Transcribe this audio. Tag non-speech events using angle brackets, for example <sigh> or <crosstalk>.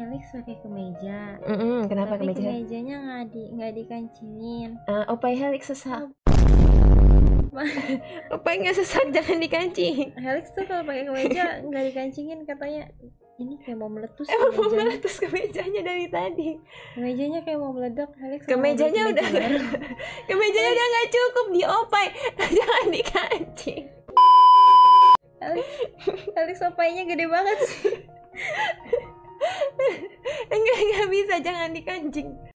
Helix pakai kemeja. Mm-mm, kenapa tapi kemeja kemejanya nggak di nggak dikancingin. Uh, opai Helix sesak. <laughs> Opai nggak sesak jangan dikancing. Helix tuh kalau pakai kemeja nggak dikancingin katanya ini kayak mau meletus emang mau meletus kemejanya dari tadi. Kemejanya kayak mau meledak Helix kemejanya udah <laughs> kemejanya udah nggak cukup di opai. <laughs> Jangan dikancing. Helix Helix opainya gede banget sih bisa jangan dikancing